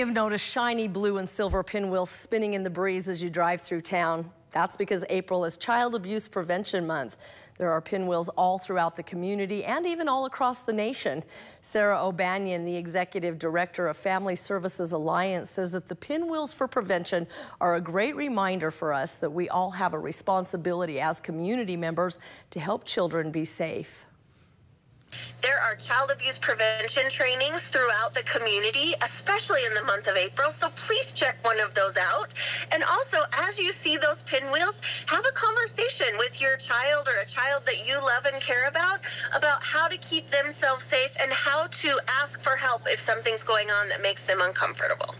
have noticed shiny blue and silver pinwheels spinning in the breeze as you drive through town. That's because April is Child Abuse Prevention Month. There are pinwheels all throughout the community and even all across the nation. Sarah O'Banion, the executive director of Family Services Alliance, says that the pinwheels for prevention are a great reminder for us that we all have a responsibility as community members to help children be safe. Are child abuse prevention trainings throughout the community, especially in the month of April. So please check one of those out. And also, as you see those pinwheels, have a conversation with your child or a child that you love and care about about how to keep themselves safe and how to ask for help if something's going on that makes them uncomfortable.